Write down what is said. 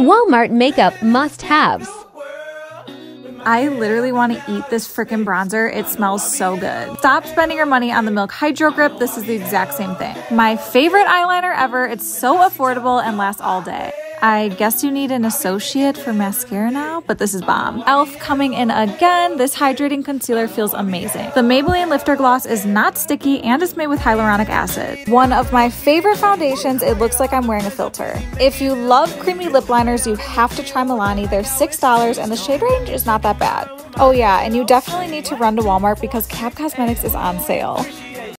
Walmart makeup must haves. I literally want to eat this freaking bronzer. It smells so good. Stop spending your money on the Milk Hydro Grip. This is the exact same thing. My favorite eyeliner ever. It's so affordable and lasts all day. I guess you need an associate for mascara now, but this is bomb. e.l.f. coming in again. This hydrating concealer feels amazing. The Maybelline Lifter Gloss is not sticky and is made with hyaluronic acid. One of my favorite foundations, it looks like I'm wearing a filter. If you love creamy lip liners, you have to try Milani. They're $6 and the shade range is not that bad. Oh yeah, and you definitely need to run to Walmart because Cap Cosmetics is on sale.